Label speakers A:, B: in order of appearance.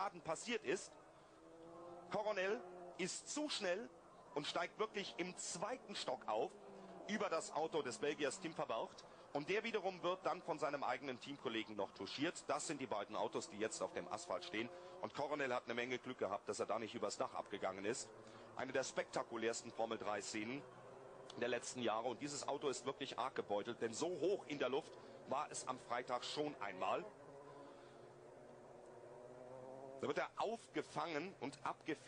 A: Geraden passiert ist. Coronel ist zu schnell und steigt wirklich im zweiten Stock auf über das Auto des Belgiers Tim Verbraucht. Und der wiederum wird dann von seinem eigenen Teamkollegen noch touchiert. Das sind die beiden Autos, die jetzt auf dem Asphalt stehen. Und Coronel hat eine Menge Glück gehabt, dass er da nicht übers Dach abgegangen ist. Eine der spektakulärsten Formel 3 Szenen der letzten Jahre. Und dieses Auto ist wirklich arg gebeutelt, denn so hoch in der Luft war es am Freitag schon einmal. Da wird er aufgefangen und abgefedert.